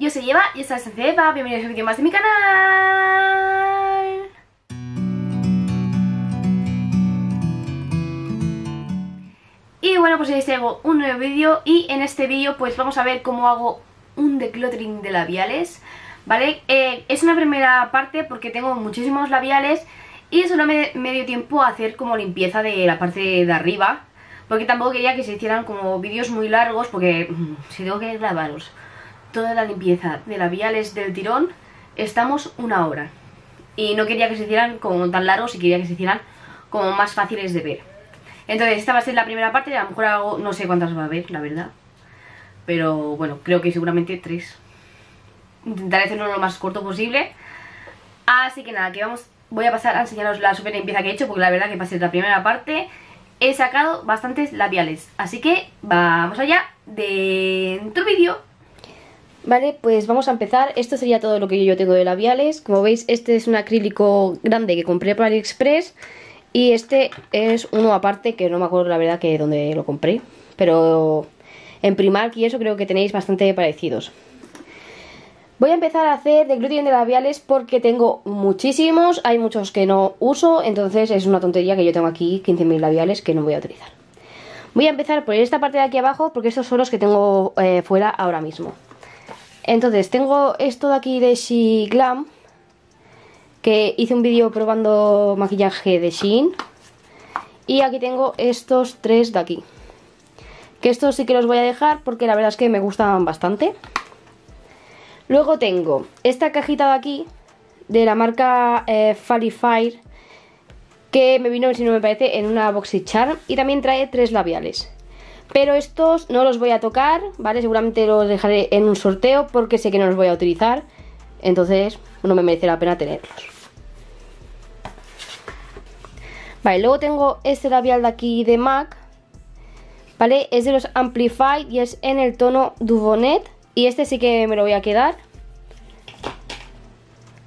yo soy Eva y esta es Eva, bienvenidos a un vídeo más de mi canal. Y bueno, pues hoy traigo un nuevo vídeo y en este vídeo pues vamos a ver cómo hago un decluttering de labiales ¿Vale? Eh, es una primera parte porque tengo muchísimos labiales y solo me, me dio tiempo a hacer como limpieza de la parte de arriba porque tampoco quería que se hicieran como vídeos muy largos Porque mm, si tengo que grabaros toda la limpieza de labiales del tirón Estamos una hora. Y no quería que se hicieran como tan largos Y quería que se hicieran como más fáciles de ver. Entonces esta va a ser la primera parte A lo mejor hago, no sé cuántas va a haber, la verdad. Pero bueno, creo que seguramente tres. Intentaré hacerlo lo más corto posible. Así que nada, que vamos Voy a pasar a enseñaros la super limpieza que he hecho Porque la verdad que ser la primera parte. He sacado bastantes labiales. Así que vamos allá dentro vídeo. Vale, pues vamos a empezar. Esto sería todo lo que yo tengo de labiales. Como veis, este es un acrílico grande que compré por AliExpress. Y este es uno aparte que no me acuerdo la verdad que dónde lo compré. Pero en Primark y eso creo que tenéis bastante parecidos. Voy a empezar a hacer gluten de labiales porque tengo muchísimos, hay muchos que no uso, entonces es una tontería que yo tengo aquí 15.000 labiales que no voy a utilizar. Voy a empezar por esta parte de aquí abajo porque estos son los que tengo eh, fuera ahora mismo. Entonces tengo esto de aquí de She Glam, que hice un vídeo probando maquillaje de Shein. Y aquí tengo estos tres de aquí. Que estos sí que los voy a dejar porque la verdad es que me gustan bastante. Luego tengo esta cajita de aquí, de la marca eh, Fire, que me vino, si no me parece, en una Charm y también trae tres labiales. Pero estos no los voy a tocar, ¿vale? Seguramente los dejaré en un sorteo porque sé que no los voy a utilizar. Entonces no me merece la pena tenerlos. Vale, luego tengo este labial de aquí de MAC. ¿Vale? Es de los Amplify y es en el tono Duvonet. Y este sí que me lo voy a quedar.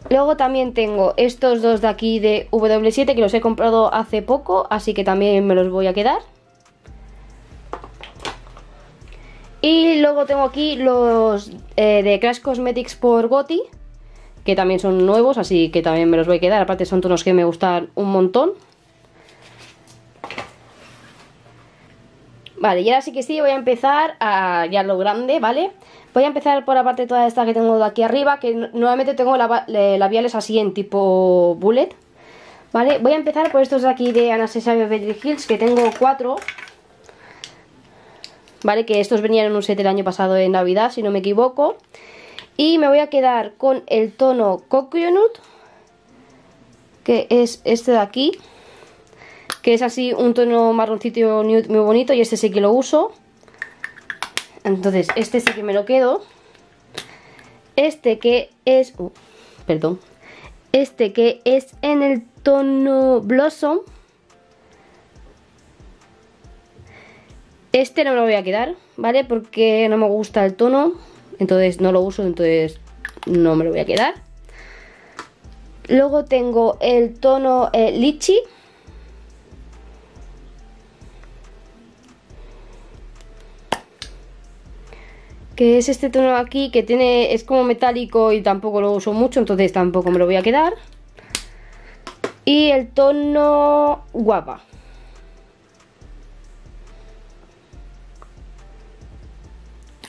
Luego también tengo estos dos de aquí de W7 que los he comprado hace poco, así que también me los voy a quedar. Y luego tengo aquí los eh, de Crash Cosmetics por Goti, que también son nuevos, así que también me los voy a quedar. Aparte son tonos que me gustan un montón. Vale, y ahora sí que sí, voy a empezar a ya lo grande, ¿vale? Voy a empezar por la parte toda esta que tengo de aquí arriba, que nuevamente tengo labiales así en tipo bullet. ¿Vale? Voy a empezar por estos de aquí de Anastasia Beverly Hills, que tengo cuatro. ¿Vale? Que estos venían en un set el año pasado de Navidad, si no me equivoco. Y me voy a quedar con el tono Coconut, que es este de aquí. Que es así un tono marroncito nude muy bonito y este sí que lo uso. Entonces, este sí que me lo quedo. Este que es... Uh, perdón. Este que es en el tono Blossom. Este no me lo voy a quedar, ¿vale? Porque no me gusta el tono. Entonces no lo uso, entonces no me lo voy a quedar. Luego tengo el tono eh, Litchi que es este tono aquí que tiene es como metálico y tampoco lo uso mucho, entonces tampoco me lo voy a quedar. Y el tono guapa.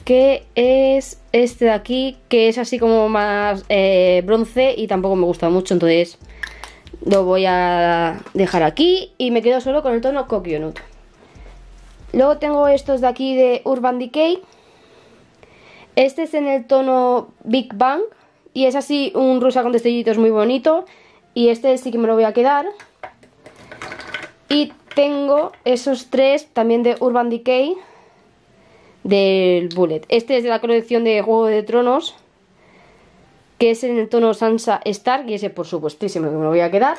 Que es este de aquí, que es así como más eh, bronce y tampoco me gusta mucho, entonces lo voy a dejar aquí y me quedo solo con el tono Coconut. Luego tengo estos de aquí de Urban Decay este es en el tono Big Bang y es así un rosa con destellitos muy bonito. Y este sí que me lo voy a quedar. Y tengo esos tres también de Urban Decay del Bullet. Este es de la colección de Juego de Tronos, que es en el tono Sansa Stark y ese por supuestísimo que me lo voy a quedar.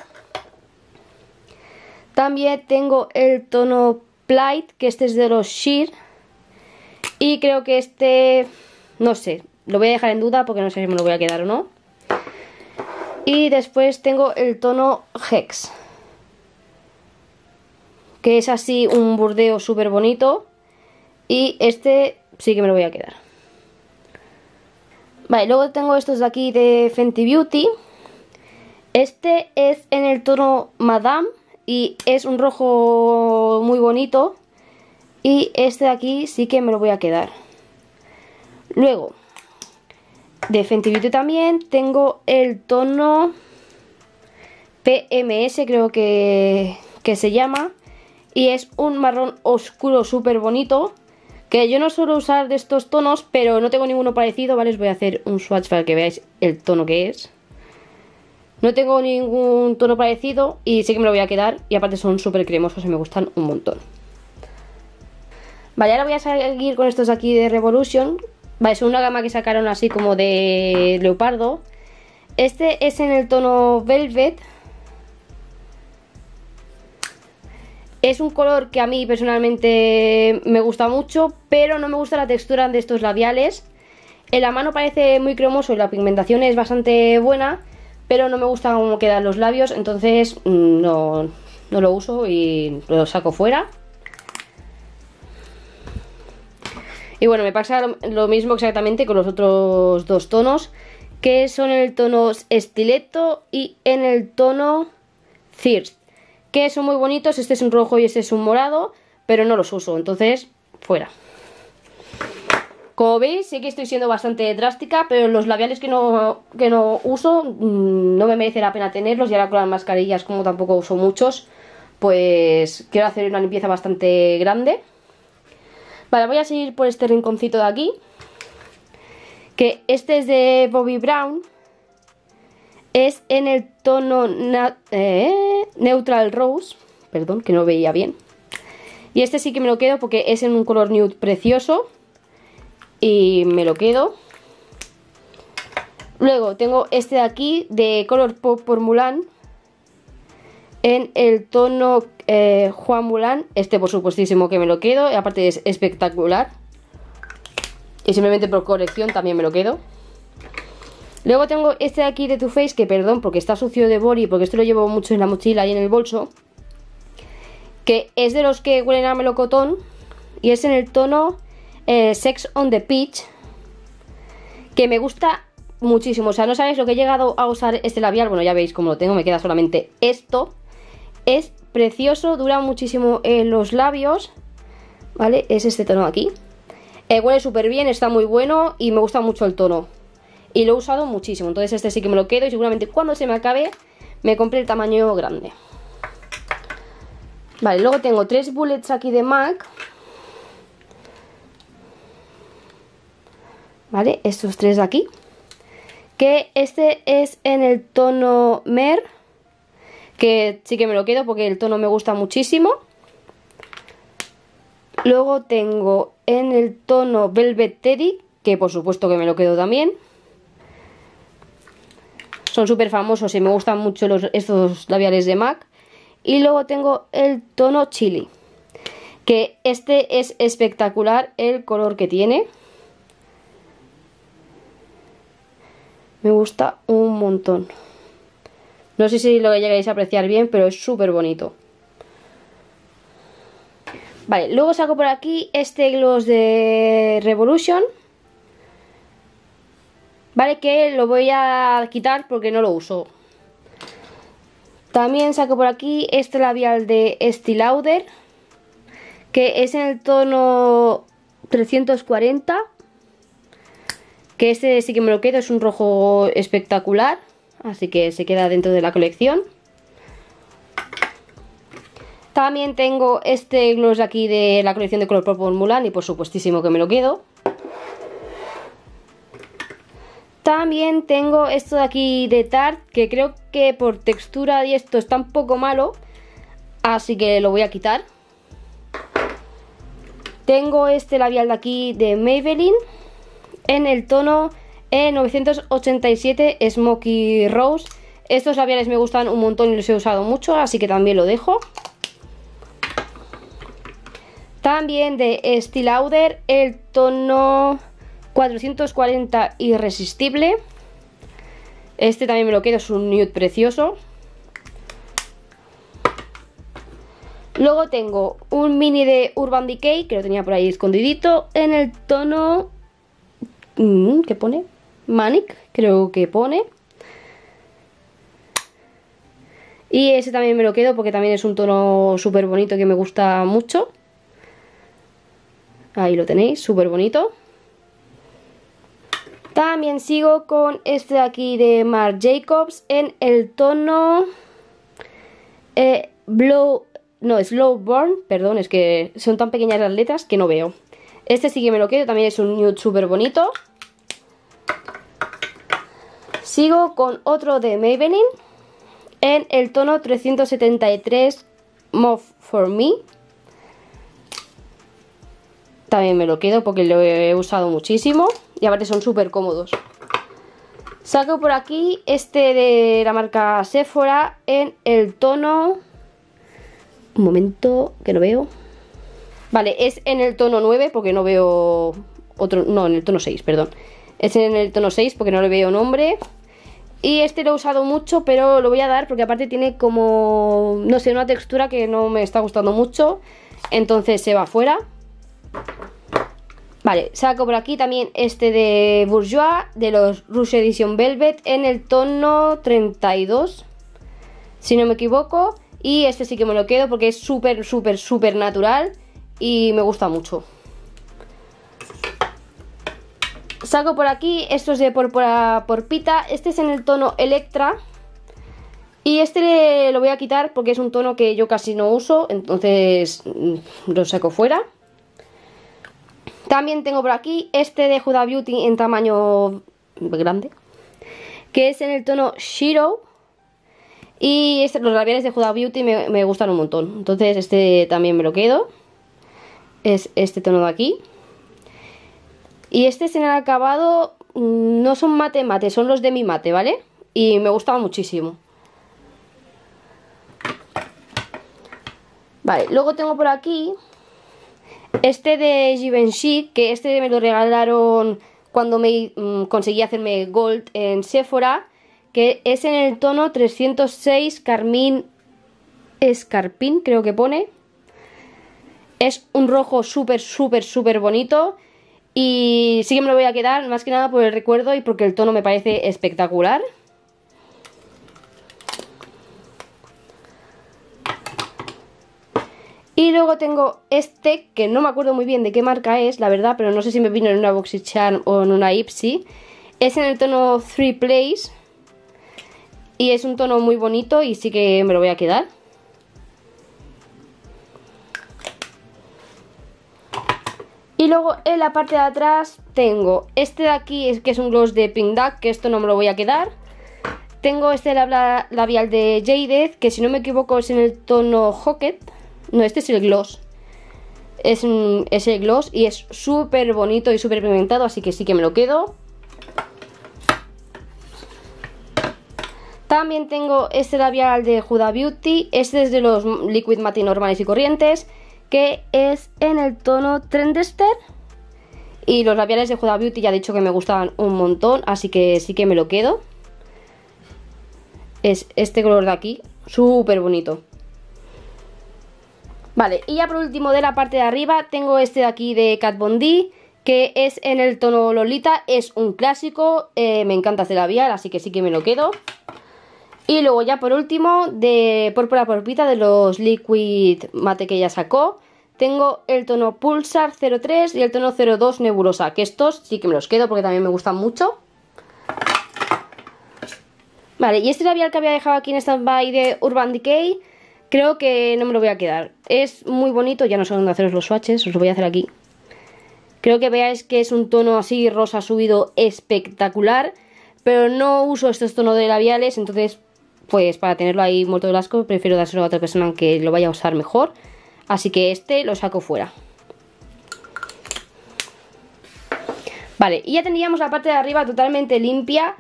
También tengo el tono Plight, que este es de los Sheer. Y creo que este no sé, lo voy a dejar en duda porque no sé si me lo voy a quedar o no. Y después tengo el tono Hex. Que es así un burdeo súper bonito. Y este sí que me lo voy a quedar. Vale, luego tengo estos de aquí de Fenty Beauty. Este es en el tono Madame y es un rojo muy bonito. Y este de aquí sí que me lo voy a quedar. Luego, de Fenty Beauty también tengo el tono PMS, creo que, que se llama. Y es un marrón oscuro súper bonito. Que yo no suelo usar de estos tonos, pero no tengo ninguno parecido, ¿vale? Os voy a hacer un swatch para que veáis el tono que es. No tengo ningún tono parecido y sí que me lo voy a quedar. Y aparte son súper cremosos y me gustan un montón. Vale, ahora voy a seguir con estos aquí de Revolution. Vale, son una gama que sacaron así como de leopardo. Este es en el tono Velvet. Es un color que a mí personalmente me gusta mucho, pero no me gusta la textura de estos labiales. En la mano parece muy cremoso y la pigmentación es bastante buena, pero no me gusta cómo quedan los labios, entonces mm, no, no lo uso y lo saco fuera. Y bueno, me pasa lo mismo exactamente con los otros dos tonos, que son el tono estileto y en el tono thirst, que son muy bonitos, este es un rojo y este es un morado, pero no los uso, entonces fuera. Como veis, sí que estoy siendo bastante drástica, pero los labiales que no, que no uso mm, no me merece la pena tenerlos. Y ahora con las mascarillas, como tampoco uso muchos, pues quiero hacer una limpieza bastante grande. Vale, voy a seguir por este rinconcito de aquí. Que este es de Bobby Brown. Es en el tono eh, Neutral Rose. Perdón, que no veía bien. Y este sí que me lo quedo porque es en un color nude precioso y me lo quedo. Luego tengo este de aquí de color pop por Mulan en el tono eh, Juan Mulan. Este por supuestísimo que me lo quedo y aparte es espectacular. Y simplemente por colección también me lo quedo. Luego tengo este de aquí de Too Faced, que perdón porque está sucio de body, porque esto lo llevo mucho en la mochila y en el bolso. Que es de los que huelen a melocotón y es en el tono eh, Sex on the Beach, que me gusta muchísimo. O sea, no sabéis lo que he llegado a usar este labial. Bueno, ya veis cómo lo tengo, me queda solamente esto. Es precioso, dura muchísimo en los labios. ¿Vale? Es este tono aquí. Eh, huele súper bien, está muy bueno y me gusta mucho el tono. Y lo he usado muchísimo, entonces este sí que me lo quedo y seguramente cuando se me acabe me compré el tamaño grande. Vale, luego tengo tres bullets aquí de MAC. ¿vale? Estos tres de aquí. Que este es en el tono Mer, que sí que me lo quedo porque el tono me gusta muchísimo. Luego tengo en el tono Velvet Teddy, que por supuesto que me lo quedo también. Son súper famosos y me gustan mucho los, estos labiales de MAC. Y luego tengo el tono Chili, que este es espectacular el color que tiene. Me gusta un montón. No sé si lo llegáis a apreciar bien, pero es súper bonito. Vale, luego saco por aquí este gloss de Revolution. Vale, que lo voy a quitar porque no lo uso. También saco por aquí este labial de Estee Lauder. Que es en el tono 340 que este sí que me lo quedo, es un rojo espectacular, así que se queda dentro de la colección. También tengo este gloss aquí de la colección de color Purple Mulan y por supuestísimo que me lo quedo. También tengo esto de aquí de Tarte, que creo que por textura y esto está un poco malo, así que lo voy a quitar. Tengo este labial de aquí de Maybelline en el tono E987 Smoky Rose. Estos labiales me gustan un montón y los he usado mucho, así que también lo dejo. También de Estee Lauder el tono 440 Irresistible. Este también me lo quedo, es un nude precioso. Luego tengo un mini de Urban Decay, que lo tenía por ahí escondidito, en el tono Mm, ¿Qué pone? Manic, creo que pone. Y ese también me lo quedo porque también es un tono súper bonito que me gusta mucho. Ahí lo tenéis, súper bonito. También sigo con este de aquí de Marc Jacobs en el tono eh, no, Slow Burn, perdón, es que son tan pequeñas las letras que no veo. Este sí que me lo quedo, también es un nude súper bonito. Sigo con otro de Maybelline en el tono 373 Move For Me. También me lo quedo porque lo he usado muchísimo y aparte son súper cómodos. Saco por aquí este de la marca Sephora en el tono... Un momento, que no veo. Vale, es en el tono 9 porque no veo otro... No, en el tono 6, perdón. Es en el tono 6 porque no le veo nombre. Y este lo he usado mucho, pero lo voy a dar porque aparte tiene como, no sé, una textura que no me está gustando mucho. Entonces se va fuera. Vale, saco por aquí también este de Bourjois, de los Rouge Edition Velvet, en el tono 32, si no me equivoco. Y este sí que me lo quedo porque es súper, súper, súper natural y me gusta mucho. Saco por aquí, esto es de Porpora Porpita, este es en el tono Electra. Y este lo voy a quitar porque es un tono que yo casi no uso, entonces mm, lo saco fuera. También tengo por aquí este de Huda Beauty en tamaño grande, que es en el tono Shiro. Y este, los labiales de Huda Beauty me, me gustan un montón, entonces este también me lo quedo. Es este tono de aquí. Y este es en el acabado, mm, no son mate mate, son los de mi mate, ¿vale? Y me gustaba muchísimo. Vale, luego tengo por aquí este de Givenchy, que este me lo regalaron cuando me mmm, conseguí hacerme gold en Sephora, que es en el tono 306 Carmín Escarpín, creo que pone. Es un rojo súper, súper, súper bonito. Y sí que me lo voy a quedar, más que nada por el recuerdo y porque el tono me parece espectacular. Y luego tengo este, que no me acuerdo muy bien de qué marca es, la verdad, pero no sé si me vino en una BoxyCharm o en una Ipsy. Es en el tono 3 Place. Y es un tono muy bonito y sí que me lo voy a quedar. Y luego en la parte de atrás tengo este de aquí, que es un gloss de Pink Duck, que esto no me lo voy a quedar. Tengo este labial de Jaded, que si no me equivoco es en el tono Hocket. No, este es el gloss. Es, el gloss y es súper bonito y súper pigmentado, así que sí que me lo quedo. También tengo este labial de Huda Beauty. Este es de los Liquid Matte normales y corrientes que es en el tono Trendester. Y los labiales de Huda Beauty ya he dicho que me gustaban un montón, así que sí que me lo quedo. Es este color de aquí, súper bonito. Vale, y ya por último de la parte de arriba tengo este de aquí de Kat Von D, que es en el tono Lolita, es un clásico, eh, me encanta este labial, así que sí que me lo quedo. Y luego ya por último, de Púrpura Porpita de los Liquid Mate que ya sacó, tengo el tono Pulsar 03 y el tono 02 Nebulosa, que estos sí que me los quedo porque también me gustan mucho. Vale, y este labial que había dejado aquí en stand-by de Urban Decay, creo que no me lo voy a quedar. Es muy bonito, ya no sé dónde haceros los swatches, os lo voy a hacer aquí. Creo que veáis que es un tono así rosa subido espectacular, pero no uso estos tonos de labiales, entonces pues para tenerlo ahí muerto de asco prefiero dárselo a otra persona que lo vaya a usar mejor. Así que este lo saco fuera. Vale, y ya tendríamos la parte de arriba totalmente limpia.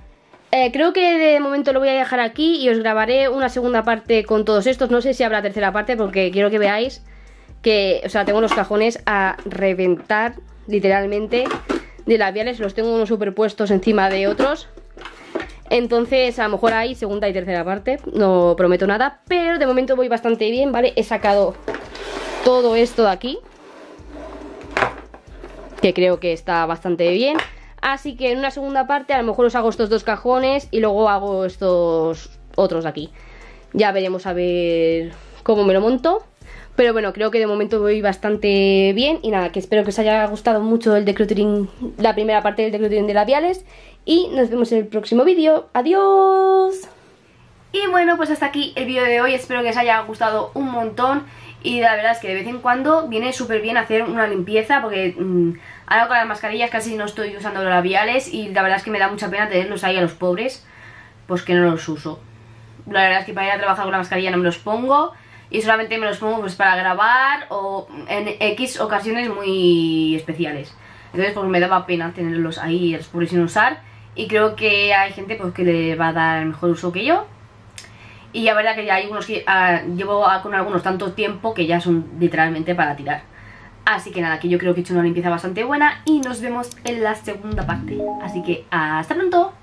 Eh, creo que de momento lo voy a dejar aquí y os grabaré una segunda parte con todos estos. No sé si habrá tercera parte porque quiero que veáis que, o sea, tengo los cajones a reventar literalmente de labiales. Los tengo unos superpuestos encima de otros. Entonces a lo mejor hay segunda y tercera parte, no prometo nada, pero de momento voy bastante bien, ¿vale? He sacado todo esto de aquí, que creo que está bastante bien. Así que en una segunda parte a lo mejor os hago estos dos cajones y luego hago estos otros de aquí. Ya veremos a ver cómo me lo monto. Pero bueno, creo que de momento voy bastante bien. Y nada, que espero que os haya gustado mucho el decluttering, la primera parte del decluttering de labiales. Y nos vemos en el próximo vídeo. ¡Adiós! Y bueno, pues hasta aquí el vídeo de hoy. Espero que os haya gustado un montón. Y la verdad es que de vez en cuando viene súper bien hacer una limpieza porque mmm, ahora con las mascarillas casi no estoy usando los labiales y la verdad es que me da mucha pena tenerlos ahí a los pobres, pues que no los uso. La verdad es que para ir a trabajar con la mascarilla no me los pongo y solamente me los pongo pues para grabar o en X ocasiones muy especiales. Entonces pues me daba pena tenerlos ahí a los pobres sin usar y creo que hay gente pues que le va a dar mejor uso que yo. Y la verdad que ya hay unos que uh, llevo con algunos tanto tiempo que ya son literalmente para tirar. Así que nada, que yo creo que he hecho una limpieza bastante buena y nos vemos en la segunda parte. Así que hasta pronto.